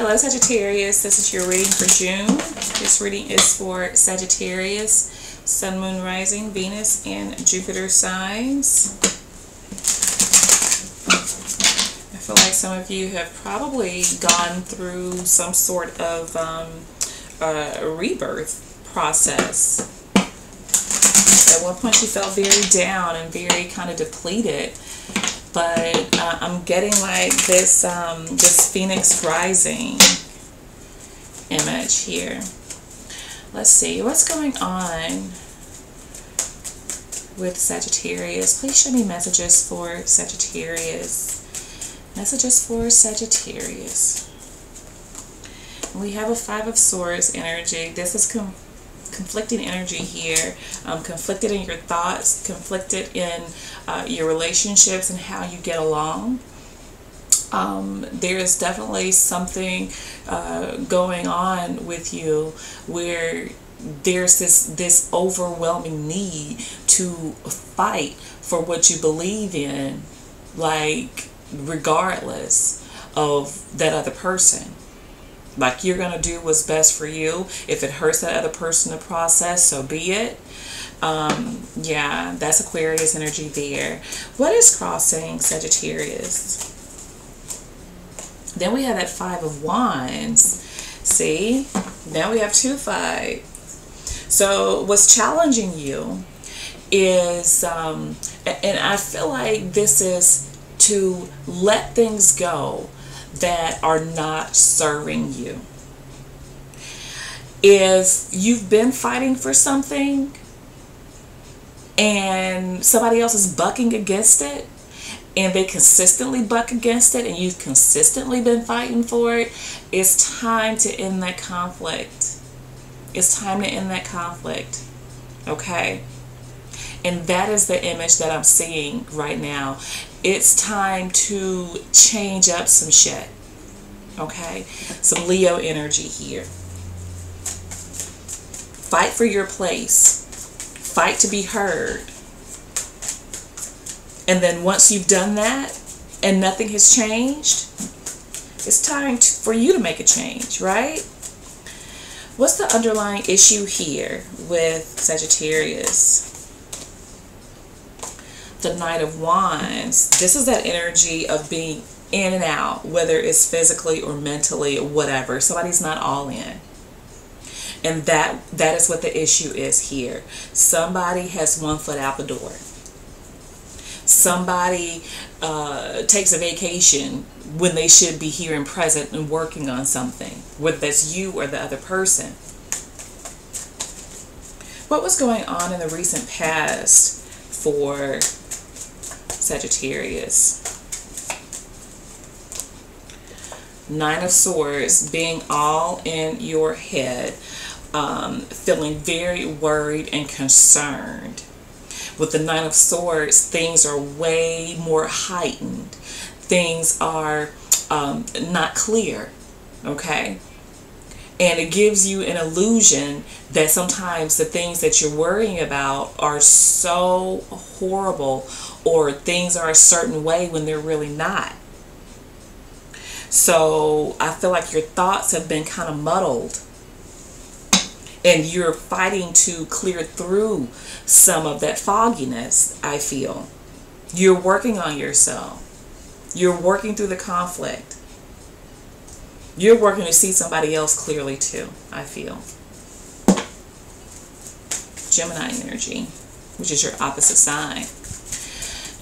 Hello Sagittarius, this is your reading for June. This reading is for Sagittarius, Sun, Moon, Rising, Venus, and Jupiter signs. I feel like some of you have probably gone through some sort of um, uh, rebirth process. At one point you felt very down and very kind of depleted but uh, I'm getting like this um, this Phoenix Rising image here. Let's see what's going on with Sagittarius. Please show me messages for Sagittarius. Messages for Sagittarius. We have a Five of Swords energy. This is conflicting energy here, um, conflicted in your thoughts, conflicted in uh, your relationships and how you get along. Um, there is definitely something uh, going on with you where there's this this overwhelming need to fight for what you believe in like regardless of that other person like you're going to do what's best for you. If it hurts that other person to process, so be it. Um, yeah, that's Aquarius energy there. What is crossing Sagittarius? Then we have that Five of Wands. See? Now we have two five. So what's challenging you is, um, and I feel like this is to let things go that are not serving you. If you've been fighting for something and somebody else is bucking against it, and they consistently buck against it, and you've consistently been fighting for it, it's time to end that conflict. It's time to end that conflict. Okay? And that is the image that I'm seeing right now it's time to change up some shit. Okay? Some Leo energy here. Fight for your place. Fight to be heard. And then once you've done that and nothing has changed, it's time to, for you to make a change, right? What's the underlying issue here with Sagittarius? The Knight of Wands, this is that energy of being in and out, whether it's physically or mentally or whatever. Somebody's not all in. And that that is what the issue is here. Somebody has one foot out the door. Somebody uh, takes a vacation when they should be here and present and working on something, whether that's you or the other person. What was going on in the recent past for Sagittarius. Nine of Swords, being all in your head, um, feeling very worried and concerned. With the Nine of Swords, things are way more heightened. Things are um, not clear, okay? And it gives you an illusion that sometimes the things that you're worrying about are so horrible or things are a certain way when they're really not. So I feel like your thoughts have been kind of muddled and you're fighting to clear through some of that fogginess, I feel. You're working on yourself. You're working through the conflict. You're working to see somebody else clearly too, I feel. Gemini energy, which is your opposite sign.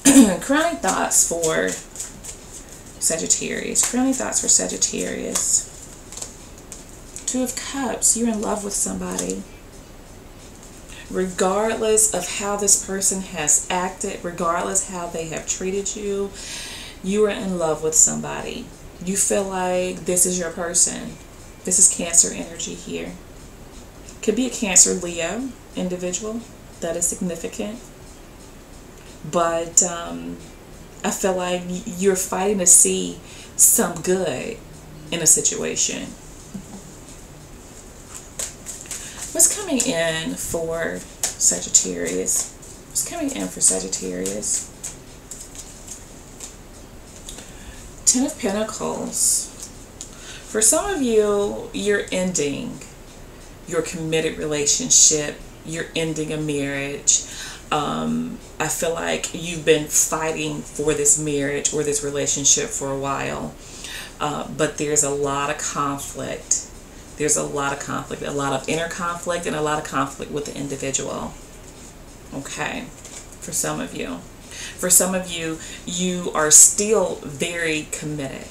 crowning thoughts for Sagittarius. Crowning thoughts for Sagittarius. Two of Cups. You're in love with somebody. Regardless of how this person has acted, regardless how they have treated you, you are in love with somebody you feel like this is your person. This is Cancer energy here. Could be a Cancer Leo individual. That is significant. But um, I feel like you're fighting to see some good in a situation. What's coming in for Sagittarius? What's coming in for Sagittarius? Ten of Pentacles. For some of you, you're ending your committed relationship, you're ending a marriage. Um, I feel like you've been fighting for this marriage or this relationship for a while, uh, but there's a lot of conflict. There's a lot of conflict, a lot of inner conflict, and a lot of conflict with the individual. Okay, for some of you. For some of you, you are still very committed.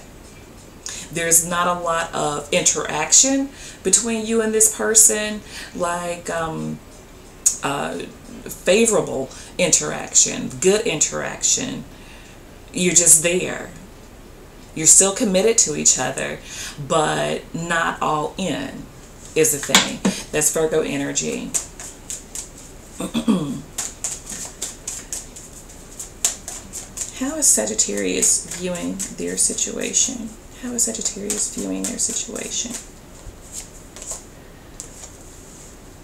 There's not a lot of interaction between you and this person, like um, uh, favorable interaction, good interaction. You're just there. You're still committed to each other, but not all in is the thing. That's Virgo energy. How is Sagittarius viewing their situation? How is Sagittarius viewing their situation?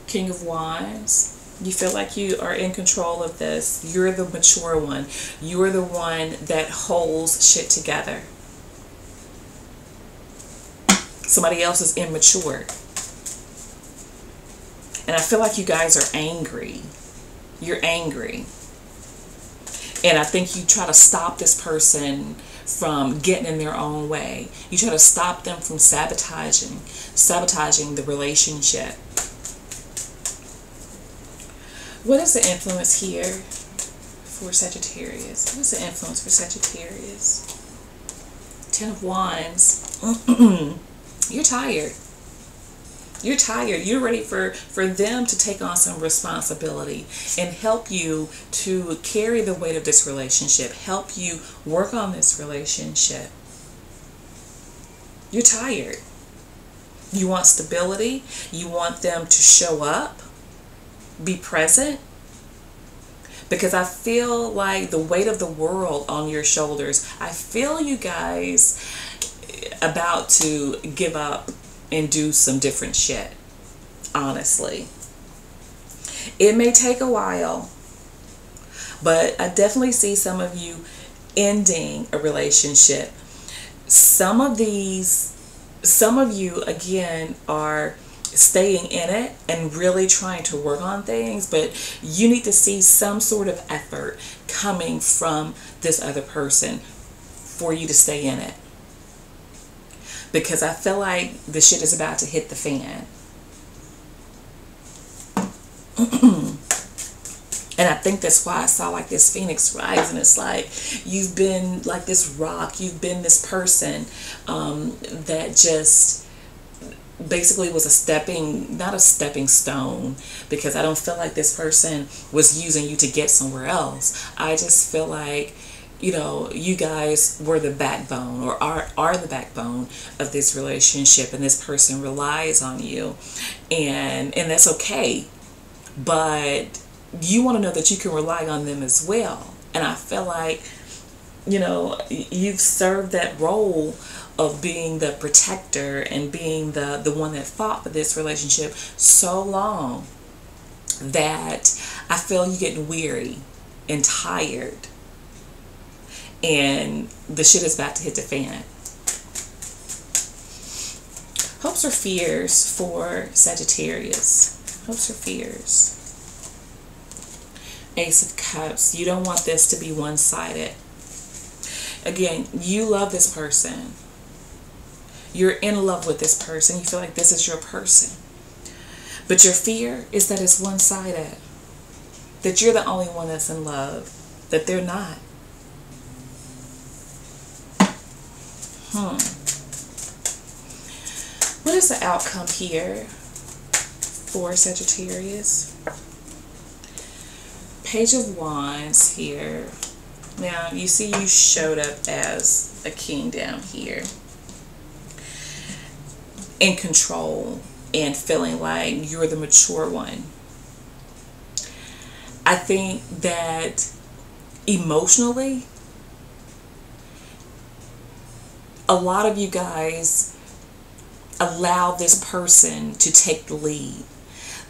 King of Wands. You feel like you are in control of this. You're the mature one. You're the one that holds shit together. Somebody else is immature. And I feel like you guys are angry. You're angry. And I think you try to stop this person from getting in their own way. You try to stop them from sabotaging, sabotaging the relationship. What is the influence here for Sagittarius? What is the influence for Sagittarius? Ten of Wands. You're tired. You're tired. You're ready for, for them to take on some responsibility and help you to carry the weight of this relationship, help you work on this relationship. You're tired. You want stability. You want them to show up, be present. Because I feel like the weight of the world on your shoulders. I feel you guys about to give up and do some different shit. Honestly. It may take a while, but I definitely see some of you ending a relationship. Some of these, some of you, again, are staying in it and really trying to work on things, but you need to see some sort of effort coming from this other person for you to stay in it because I feel like the shit is about to hit the fan. and I think that's why I saw like this phoenix rise and it's like you've been like this rock you've been this person um, that just basically was a stepping not a stepping stone because I don't feel like this person was using you to get somewhere else I just feel like you know, you guys were the backbone or are, are the backbone of this relationship and this person relies on you and and that's okay. But you want to know that you can rely on them as well. And I feel like, you know, you've served that role of being the protector and being the, the one that fought for this relationship so long that I feel you getting weary and tired and the shit is about to hit the fan. Hopes or fears for Sagittarius? Hopes or fears? Ace of Cups. You don't want this to be one-sided. Again, you love this person. You're in love with this person. You feel like this is your person. But your fear is that it's one-sided. That you're the only one that's in love. That they're not. Hmm. What is the outcome here for Sagittarius? Page of Wands here. Now, you see you showed up as a king down here. In control and feeling like you're the mature one. I think that emotionally a lot of you guys allow this person to take the lead.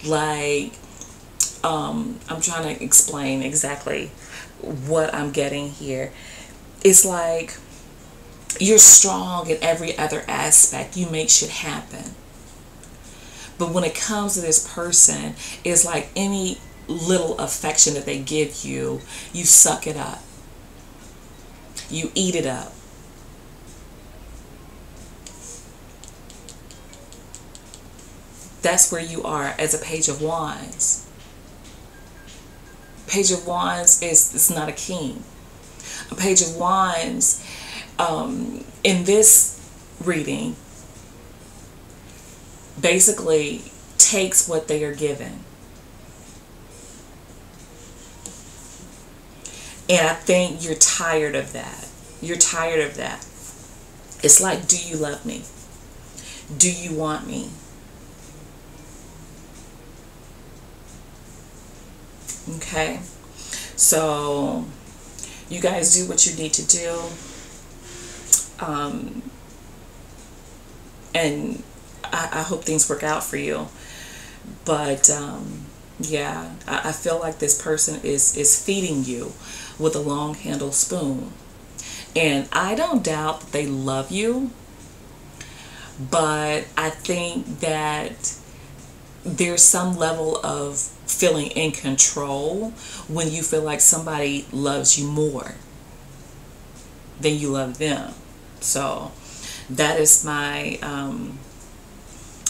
Like, um, I'm trying to explain exactly what I'm getting here. It's like you're strong in every other aspect. You make shit happen. But when it comes to this person, it's like any little affection that they give you, you suck it up. You eat it up. That's where you are as a page of wands. Page of wands is, is not a king. A page of wands um, in this reading basically takes what they are given. And I think you're tired of that. You're tired of that. It's like, do you love me? Do you want me? Okay. So, you guys do what you need to do. Um, and I, I hope things work out for you. But um, yeah, I, I feel like this person is is feeding you with a long handle spoon. And I don't doubt that they love you, but I think that there's some level of feeling in control when you feel like somebody loves you more than you love them. So that is my um,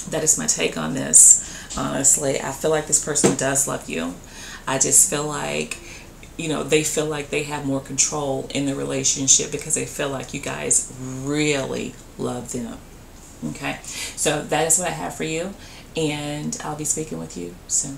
that is my take on this. Honestly, I feel like this person does love you. I just feel like you know they feel like they have more control in the relationship because they feel like you guys really love them. Okay, so that is what I have for you, and I'll be speaking with you soon.